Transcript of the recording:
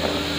Thank you.